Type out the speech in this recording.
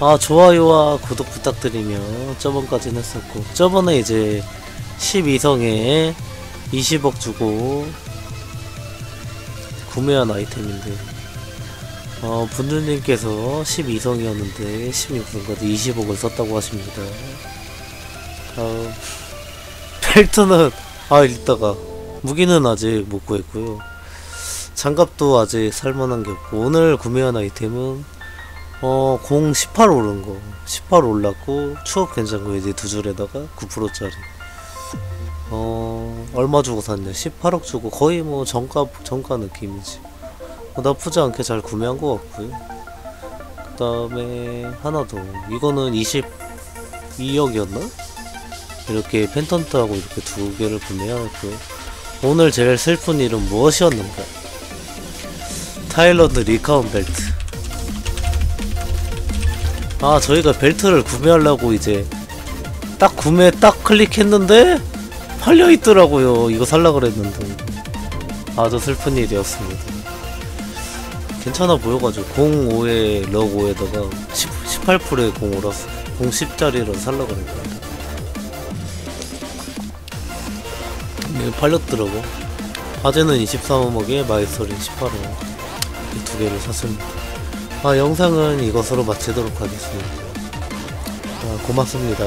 아 좋아요와 구독 부탁드리며 저번까지는 했었고 저번에 이제 12성에 20억 주고 구매한 아이템인데 어 분주님께서 12성이었는데 16성까지 20억을 썼다고 하십니다. 다음 벨트는 아 이따가. 무기는 아직 못 구했고요. 장갑도 아직 살만한 게 없고 오늘 구매한 아이템은 어, 공 18 오른 거. 18 올랐고, 추억 괜찮고, 이제 두 줄에다가 9%짜리. 어, 얼마 주고 샀냐? 18억 주고, 거의 뭐, 정가, 정가 느낌이지. 어, 나쁘지 않게 잘 구매한 것 같고요. 그 다음에, 하나 더. 이거는 22억이었나? 이렇게 펜턴트하고 이렇게 두 개를 구매하였고요. 오늘 제일 슬픈 일은 무엇이었는가? 타일런드 리카운 벨트. 아 저희가 벨트를 구매하려고 이제 딱 구매 딱 클릭했는데 팔려 있더라고요. 이거 살라 그랬는데. 아주 슬픈 일이었습니다. 괜찮아 보여가지고 05에 럭5에다가 18%에 05라서 010짜리로 살라 그랬거든 네 팔렸더라고. 화제는 23원목에 마이스터리 18원 이두 개를 샀습니다 아, 영상은 이것으로 마치도록 하겠습니다. 아, 고맙습니다.